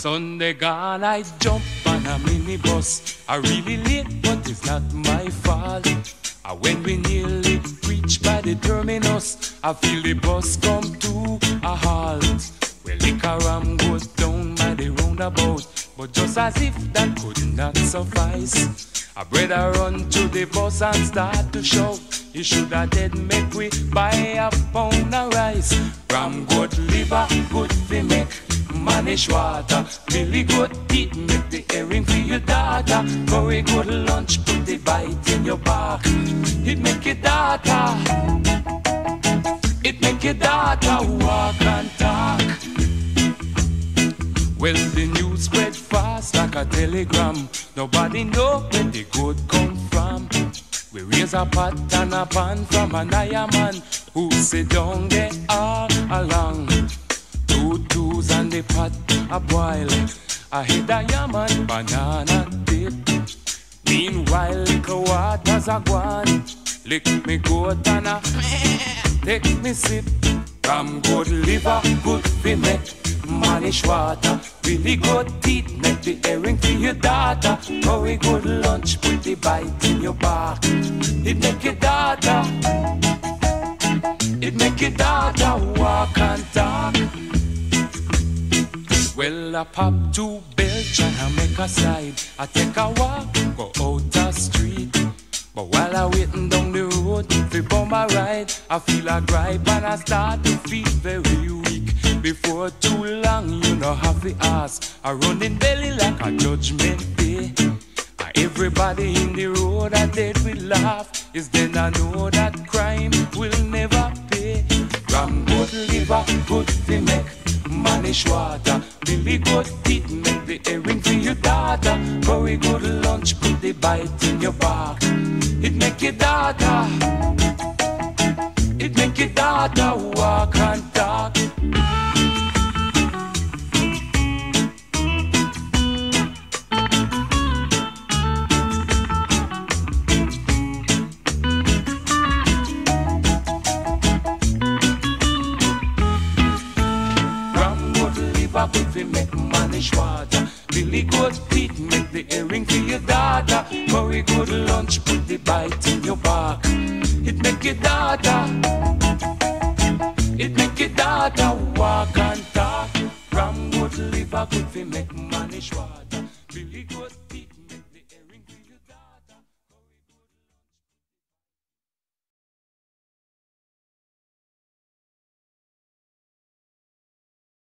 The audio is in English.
Sunday gone, I jump on a minibus. I really late, but it's not my fault. I when we nearly reach by the terminus, I feel the bus come to a halt. Well, liquor ram goes down by the roundabout, but just as if that could not suffice, I brother run to the bus and start to shout. You should have dead make we buy a pound of rice. Ram goat liver, good fi make mannish water. Really good teeth, make the earring for your daughter. Very good lunch, put the bite in your back. It make your daughter, it make your daughter walk and talk. Well, the news spread fast like a telegram. Nobody know where the good come from. We raise a pot and a pan from an iron man who sit down there all along. Twos and the pot a boil. I hit a yaman banana dip. Meanwhile, liquor waters a gone. Lick me goat and a take me sip. From good liver, good fi make mannish water. Really good teeth, make the earring for your daughter. Very good lunch, put the bite in your back. It make your daughter, it make your daughter walk Well, I pop two and I make a slide. I take a walk, go out the street. But while I waiting down the road for bum a ride, I feel a gripe and I start to feel very weak. Before too long, you know have to ask. I run in belly like a judgment day. Everybody in the road I dead will laugh. Is then I know that crime will never pay. Ram goat liver, good to make mannish water. Billy good teeth, make the earring for your daughter. Very good lunch, put the bite in your back. It make your daughter, it make your daughter walk good fi make mannish water. Billy good teeth, make the earring for your daughter. Very good lunch, put the bite in your back. It make your daughter, it make your daughter walk